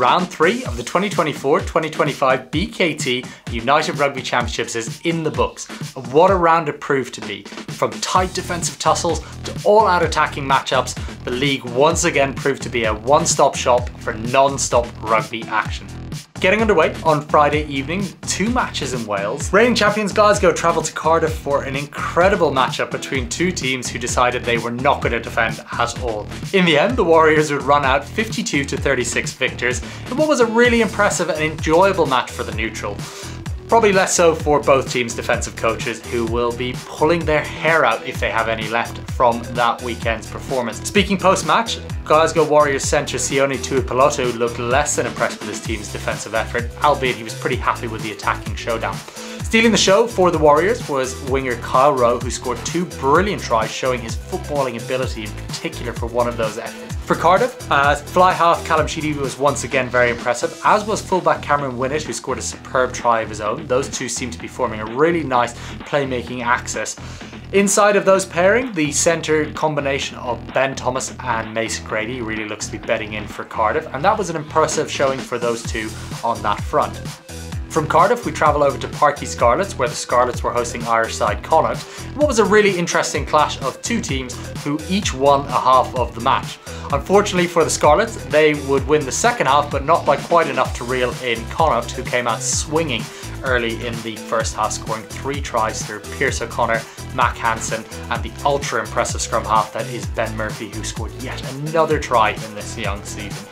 Round 3 of the 2024-2025 BKT United Rugby Championships is in the books. And what a round it proved to be. From tight defensive tussles to all-out attacking matchups, the league once again proved to be a one-stop shop for non-stop rugby action. Getting underway on Friday evening, two matches in Wales. Reigning champions Glasgow travelled to Cardiff for an incredible matchup between two teams who decided they were not going to defend at all. In the end, the Warriors would run out 52 to 36 victors in what was a really impressive and enjoyable match for the neutral. Probably less so for both teams' defensive coaches, who will be pulling their hair out if they have any left from that weekend's performance. Speaking post-match, Glasgow Warriors centre Sione Tuipulotu looked less than impressed with his team's defensive effort, albeit he was pretty happy with the attacking showdown. Stealing the show for the Warriors was winger Kyle Rowe, who scored two brilliant tries, showing his footballing ability in particular for one of those efforts. For Cardiff, uh, fly half Callum Sheedy was once again very impressive, as was fullback Cameron Winnett, who scored a superb try of his own. Those two seem to be forming a really nice playmaking axis. Inside of those pairing, the centre combination of Ben Thomas and Mason Grady really looks to be betting in for Cardiff, and that was an impressive showing for those two on that front. From Cardiff, we travel over to Uí Scarlets, where the Scarlets were hosting Irish side Connacht. What was a really interesting clash of two teams who each won a half of the match. Unfortunately for the Scarlets, they would win the second half, but not by quite enough to reel in Connacht, who came out swinging early in the first half, scoring three tries through Piers O'Conor, Mac Hansen, and the ultra impressive scrum half that is Ben Murphy, who scored yet another try in this young season.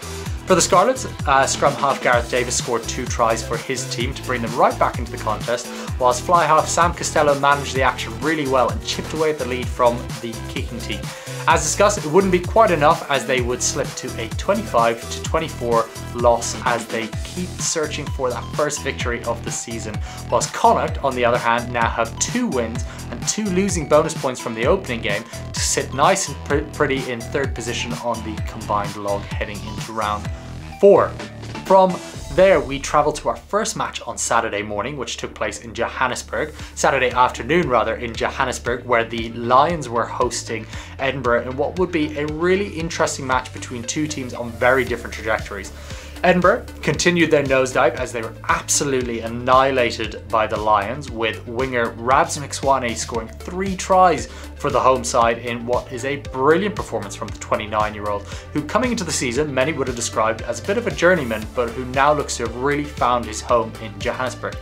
For the Scarlets, uh, scrum half Gareth Davies scored two tries for his team to bring them right back into the contest, whilst fly half Sam Costelow managed the action really well and chipped away at the lead from the kicking team. As discussed, it wouldn't be quite enough as they would slip to a 25 to 24 loss as they keep searching for that first victory of the season. Whilst Connacht, on the other hand, now have two wins and two losing bonus points from the opening game to sit nice and pr pretty in third position on the combined log heading into round four. From there, we travelled to our first match on Saturday morning, which took place in Johannesburg, Saturday afternoon rather, in Johannesburg, where the Lions were hosting Edinburgh in what would be a really interesting match between two teams on very different trajectories. Edinburgh continued their nosedive as they were absolutely annihilated by the Lions, with winger Rabz Maxwane scoring three tries for the home side in what is a brilliant performance from the 29 year old, who coming into the season many would have described as a bit of a journeyman, but who now looks to have really found his home in Johannesburg.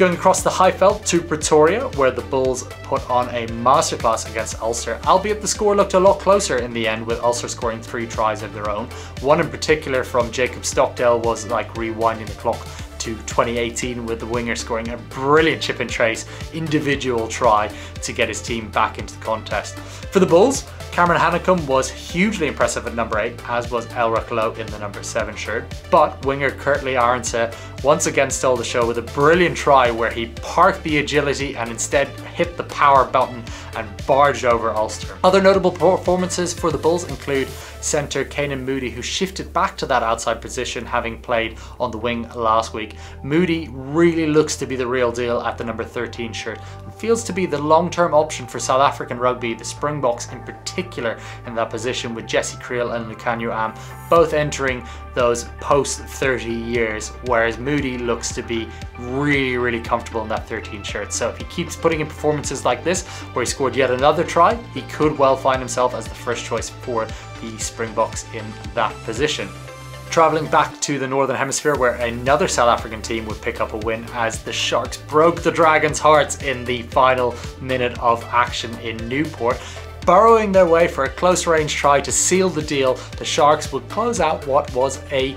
Going across the Highveld to Pretoria, where the Bulls put on a masterclass against Ulster, albeit the score looked a lot closer in the end, with Ulster scoring three tries of their own. One in particular from Jacob Stockdale was like rewinding the clock to 2018 with the winger scoring a brilliant chip and trace individual try to get his team back into the contest. For the Bulls, Cameron Hanekom was hugely impressive at number 8, as was Elrigh Louw in the number 7 shirt. But winger Kurt-Lee Arendse once again stole the show with a brilliant try where he parked the agility and instead hit the power button and barged over Ulster. Other notable performances for the Bulls include centre Canan Moodie, who shifted back to that outside position having played on the wing last week. Moodie really looks to be the real deal at the number 13 shirt feels to be the long-term option for South African rugby, the Springboks in particular in that position with Jesse Kriel and Lukhanyo Am both entering those post 30 years, whereas Moodie looks to be really, really comfortable in that 13 shirt. So if he keeps putting in performances like this, where he scored yet another try, he could well find himself as the first choice for the Springboks in that position. Travelling back to the Northern Hemisphere where another South African team would pick up a win as the Sharks broke the Dragons' hearts in the final minute of action in Newport. Burrowing their way for a close range try to seal the deal, the Sharks would close out what was a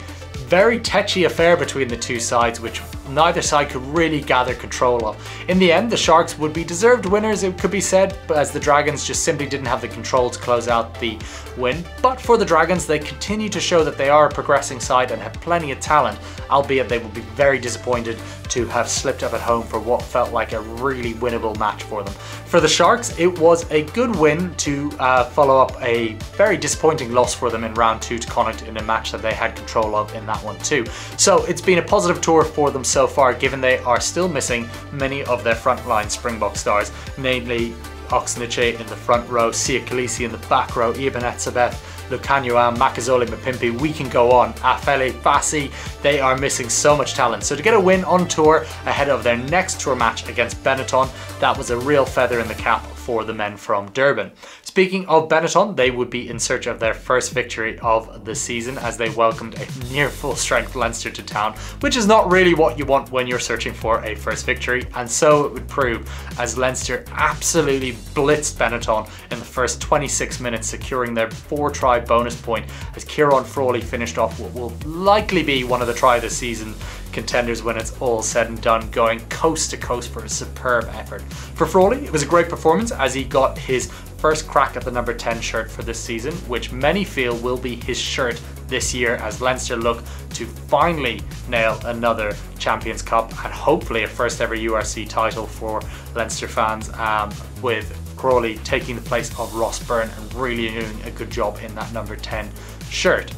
very tetchy affair between the two sides, which neither side could really gather control of. In the end, the Sharks would be deserved winners, it could be said, as the Dragons just simply didn't have the control to close out the win. But for the Dragons, they continue to show that they are a progressing side and have plenty of talent, albeit they will be very disappointed to have slipped up at home for what felt like a really winnable match for them. For the Sharks, it was a good win to uh, follow up a very disappointing loss for them in round two to Connacht in a match that they had control of in that one too. So it's been a positive tour for them so far, given they are still missing many of their frontline Springbok stars, namely Ox Nché in the front row, Siya Kolisi in the back row, Eben Etzebeth, Lukhanyo, Makazole, Mapimpi, we can go on. Aphelele, Fassi, they are missing so much talent. So to get a win on tour ahead of their next tour match against Benetton, that was a real feather in the cap for the men from Durban. Speaking of Benetton, they would be in search of their first victory of the season as they welcomed a near full strength Leinster to town, which is not really what you want when you're searching for a first victory, and so it would prove as Leinster absolutely blitzed Benetton in the first 26 minutes, securing their four bonus point as Kieran Frawley finished off what will likely be one of the try this season contenders when it's all said and done, going coast to coast for a superb effort. For Frawley, it was a great performance as he got his first crack at the number 10 shirt for this season, which many feel will be his shirt this year as Leinster look to finally nail another Champions Cup and hopefully a first ever URC title for Leinster fans um, with Frawley taking the place of Ross Byrne and really doing a good job in that number 10 shirt.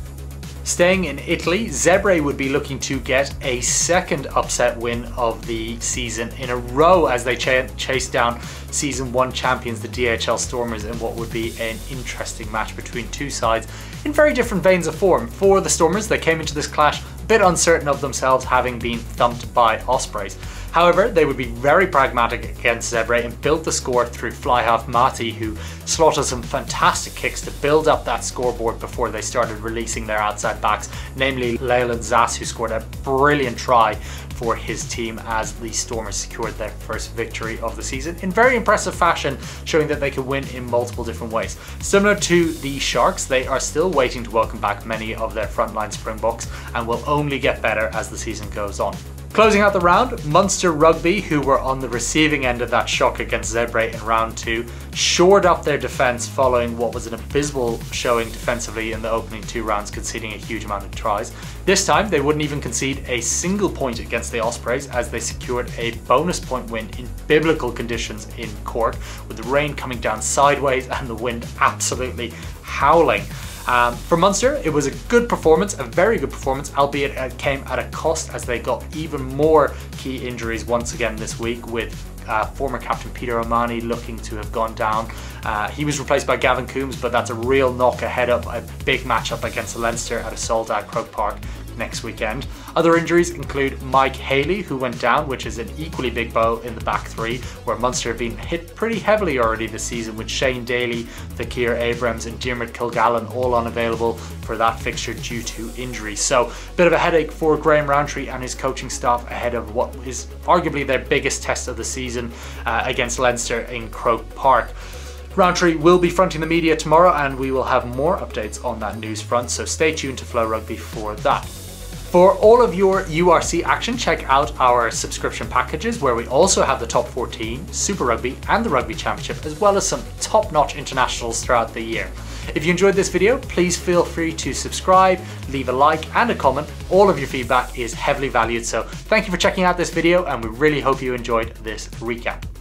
Staying in Italy, Zebre would be looking to get a second upset win of the season in a row as they ch chase down season one champions, the DHL Stormers, in what would be an interesting match between two sides in very different veins of form. For the Stormers, they came into this clash a bit uncertain of themselves having been thumped by Ospreys. However, they would be very pragmatic against Zebre and built the score through fly half Matthee, who slotted some fantastic kicks to build up that scoreboard before they started releasing their outside backs, namely Leolin Zas, who scored a brilliant try for his team as the Stormers secured their first victory of the season in very impressive fashion, showing that they can win in multiple different ways. Similar to the Sharks, they are still waiting to welcome back many of their frontline Springboks and will only get better as the season goes on. Closing out the round, Munster Rugby, who were on the receiving end of that shock against Zebre in round two, shored up their defence following what was an abysmal showing defensively in the opening two rounds, conceding a huge amount of tries. This time, they wouldn't even concede a single point against the Ospreys as they secured a bonus point win in biblical conditions in Cork, with the rain coming down sideways and the wind absolutely howling. Um, for Munster, it was a good performance, a very good performance, albeit it came at a cost as they got even more key injuries once again this week with uh, former captain Peter O'Mahony looking to have gone down. Uh, he was replaced by Gavin Coombs, but that's a real knock ahead of a big matchup against Leinster at a sold out Croke Park next weekend. Other injuries include Mike Haley, who went down, which is an equally big blow in the back three, where Munster have been hit pretty heavily already this season with Shane Daly, Thaakir Abrahams, and Diarmuid Kilgallen all unavailable for that fixture due to injury. So, a bit of a headache for Graham Rowntree and his coaching staff ahead of what is arguably their biggest test of the season uh, against Leinster in Croke Park. Rowntree will be fronting the media tomorrow and we will have more updates on that news front, so stay tuned to FloRugby for that. For all of your URC action, check out our subscription packages where we also have the top 14, Super Rugby and the Rugby Championship, as well as some top-notch internationals throughout the year. If you enjoyed this video, please feel free to subscribe, leave a like and a comment. All of your feedback is heavily valued, so thank you for checking out this video and we really hope you enjoyed this recap.